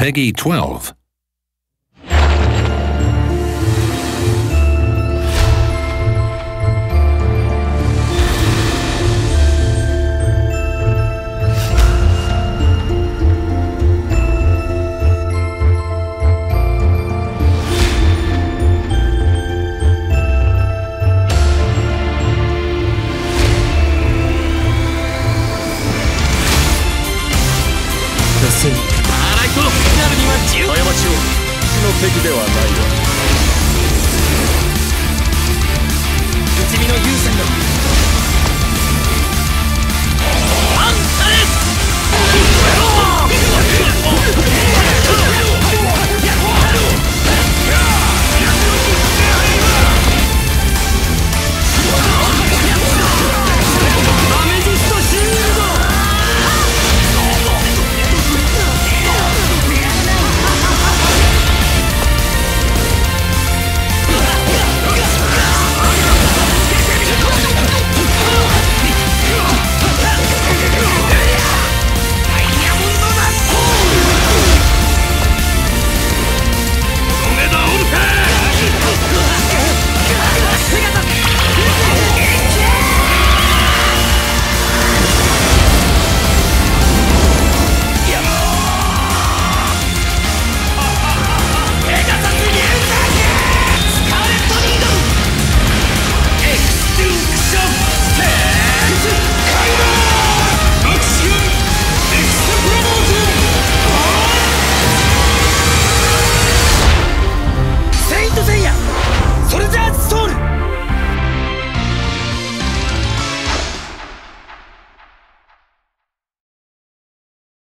PEGI 12. 新荒井となるには十過ちを死の敵ではないわ